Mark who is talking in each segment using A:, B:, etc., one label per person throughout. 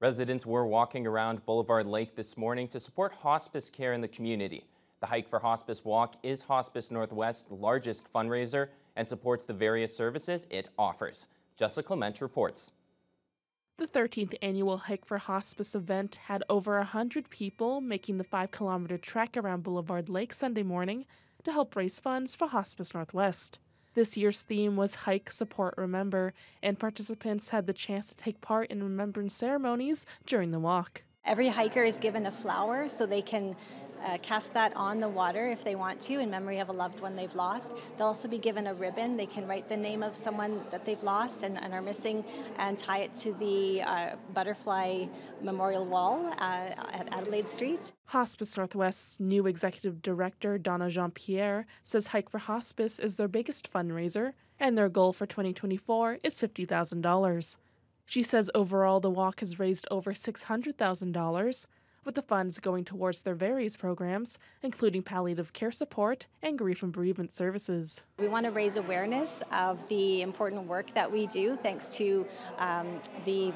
A: Residents were walking around Boulevard Lake this morning to support hospice care in the community. The Hike for Hospice Walk is Hospice Northwest's largest fundraiser and supports the various services it offers. Jessica Clement reports.
B: The 13th annual Hike for Hospice event had over 100 people making the 5 kilometer trek around Boulevard Lake Sunday morning to help raise funds for Hospice Northwest. This year's theme was Hike, Support, Remember, and participants had the chance to take part in remembrance ceremonies during the walk.
C: Every hiker is given a flower so they can uh, cast that on the water if they want to in memory of a loved one they've lost. They'll also be given a ribbon. They can write the name of someone that they've lost and, and are missing and tie it to the uh, butterfly memorial wall uh, at Adelaide Street.
B: Hospice Northwest's new executive director, Donna Jean Pierre, says Hike for Hospice is their biggest fundraiser, and their goal for 2024 is $50,000. She says overall the walk has raised over $600,000 with the funds going towards their various programs, including palliative care support and grief and bereavement services.
C: We want to raise awareness of the important work that we do thanks to um, the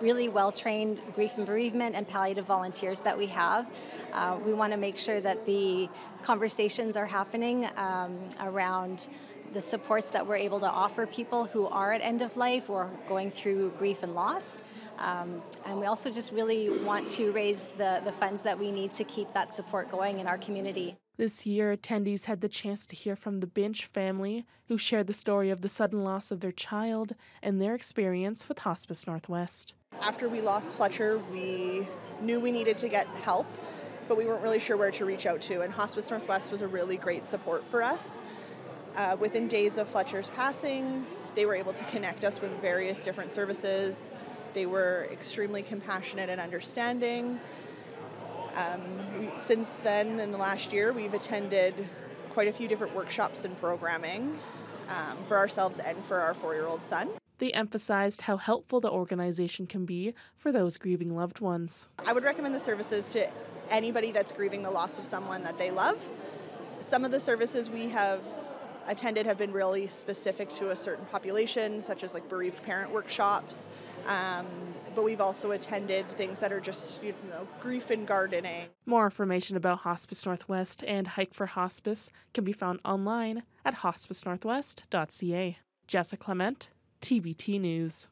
C: really well trained grief and bereavement and palliative volunteers that we have. Uh, we want to make sure that the conversations are happening um, around the supports that we're able to offer people who are at end of life or going through grief and loss. Um, and we also just really want to raise the, the funds that we need to keep that support going in our community.
B: This year, attendees had the chance to hear from the Binch family, who shared the story of the sudden loss of their child and their experience with Hospice Northwest.
D: After we lost Fletcher, we knew we needed to get help, but we weren't really sure where to reach out to, and Hospice Northwest was a really great support for us. Uh, within days of Fletcher's passing, they were able to connect us with various different services. They were extremely compassionate and understanding. Um, we, since then, in the last year, we've attended quite a few different workshops and programming um, for ourselves and for our four year old son.
B: They emphasized how helpful the organization can be for those grieving loved ones.
D: I would recommend the services to anybody that's grieving the loss of someone that they love. Some of the services we have attended have been really specific to a certain population, such as like bereaved parent workshops. Um, but we've also attended things that are just, you know, grief and gardening.
B: More information about Hospice Northwest and Hike for Hospice can be found online at hospicenorthwest.ca. Jessica Clement, TBT News.